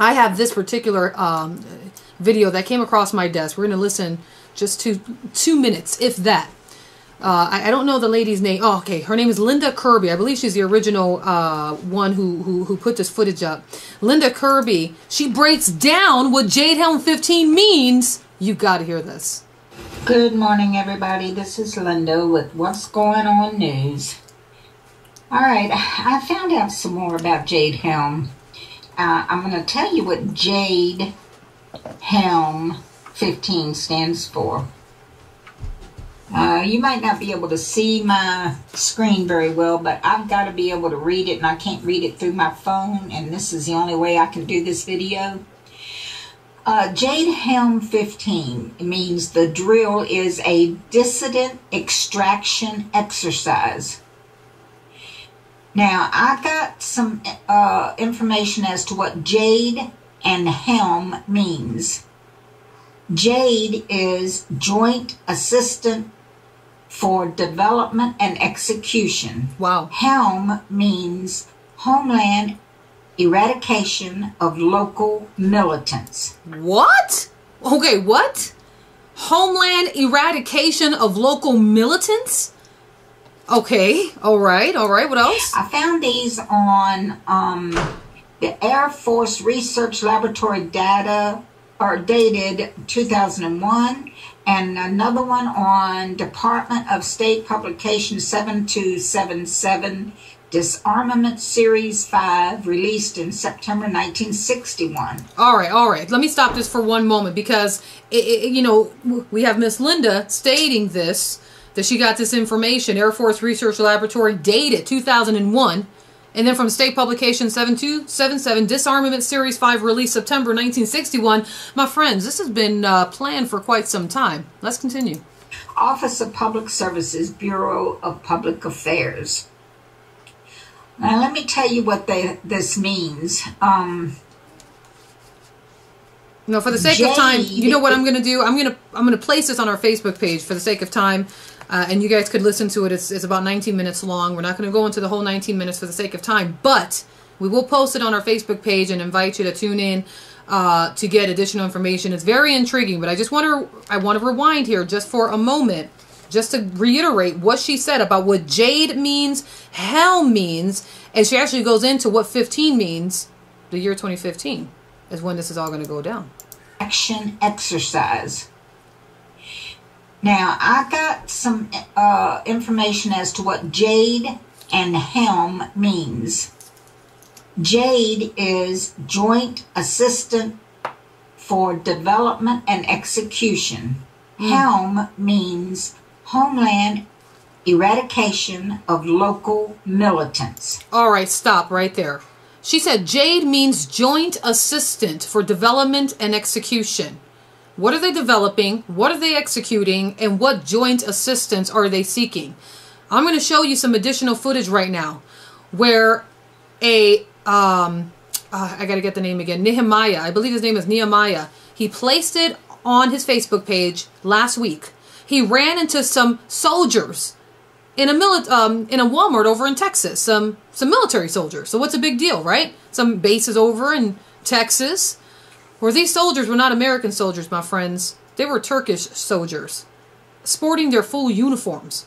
I have this particular um, video that came across my desk. We're going to listen just to two minutes, if that. Uh, I, I, don't know the lady's name. Oh, okay. Her name is Linda Kirby. I believe she's the original uh, one who, who who put this footage up. Linda Kirby. She breaks down what Jade Helm 15 means. You got to hear this. Good morning, everybody. This is Linda with What's Going On News. All right, I found out some more about Jade Helm. Uh, I'm going to tell you what Jade Helm 15 stands for. Uh, you might not be able to see my screen very well, but I've got to be able to read it, and I can't read it through my phone, and this is the only way I can do this video. Uh, Jade Helm 15 means the drill is a dissident extraction exercise. Now, I got some uh, information as to what Jade and Helm means. Jade is Joint Assistant for Development and Execution. Wow. Helm means Homeland Eradication of Local Militants. What? Okay, what? Homeland Eradication of Local Militants? Okay, all right, all right. What else? I found these on um, the Air Force Research Laboratory data are dated 2001 and another one on Department of State Publication 7277 Disarmament Series 5 released in September 1961. All right, all right. Let me stop this for one moment because it, it, you know, we have Miss Linda stating this that she got this information Air Force Research Laboratory dated 2001 and then from State Publication 7277, Disarmament Series 5, released September 1961. My friends, this has been uh, planned for quite some time. Let's continue. Office of Public Services, Bureau of Public Affairs. Now, let me tell you what they, this means. Um, no, for the sake Jade, of time, you know what I'm going to do? I'm going to I'm going to place this on our Facebook page for the sake of time. Uh, and you guys could listen to it. It's, it's about 19 minutes long. We're not going to go into the whole 19 minutes for the sake of time, but we will post it on our Facebook page and invite you to tune in uh, to get additional information. It's very intriguing, but I just want to I want to rewind here just for a moment, just to reiterate what she said about what jade means, hell means, and she actually goes into what 15 means. The year 2015 is when this is all going to go down. Action exercise. Now, I got some uh, information as to what jade and helm means. Jade is Joint Assistant for Development and Execution. Mm. Helm means Homeland Eradication of Local Militants. All right, stop right there. She said Jade means Joint Assistant for Development and Execution. What are they developing? What are they executing? And what joint assistance are they seeking? I'm going to show you some additional footage right now where a, um, uh, I got to get the name again, Nehemiah, I believe his name is Nehemiah, he placed it on his Facebook page last week. He ran into some soldiers in a mili- um, in a Walmart over in Texas, some some military soldiers. So what's a big deal, right? Some bases over in Texas. Where these soldiers were not American soldiers, my friends. They were Turkish soldiers, sporting their full uniforms.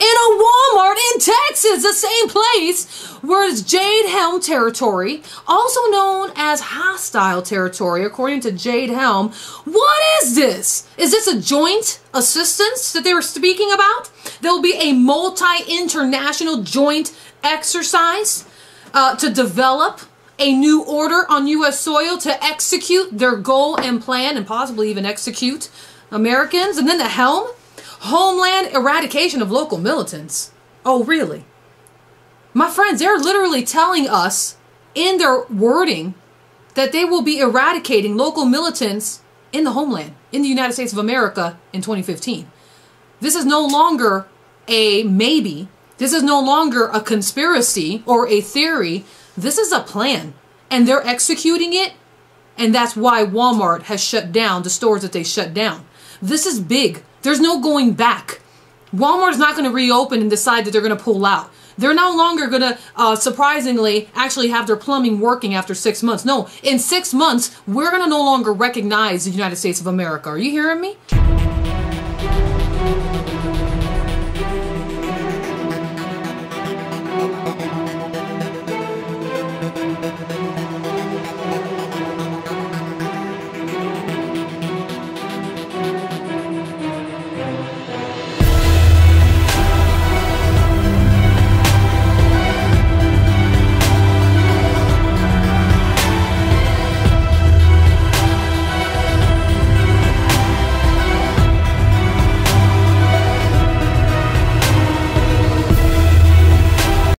In a Walmart in Texas, the same place where it's Jade Helm territory, also known as hostile territory, according to Jade Helm. What is this? Is this a joint assistance that they were speaking about? There'll be a multi international joint exercise uh, to develop a new order on U.S. soil to execute their goal and plan and possibly even execute Americans. And then the helm, homeland eradication of local militants. Oh, really? My friends, they're literally telling us in their wording that they will be eradicating local militants in the homeland, in the United States of America in 2015. This is no longer a maybe. This is no longer a conspiracy or a theory. This is a plan, and they're executing it, and that's why Walmart has shut down the stores that they shut down. This is big. There's no going back. Walmart is not going to reopen and decide that they're going to pull out. They're no longer going to, uh, surprisingly, actually have their plumbing working after six months. No, in six months, we're going to no longer recognize the United States of America. Are you hearing me?